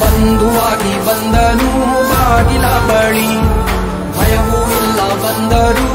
ಬಂಧುವಾಗಿ ಬಂದನು ಬಾಗಿಲ ಬಳಿ ಭಯವೂ ಇಲ್ಲ ಬಂದರೂ.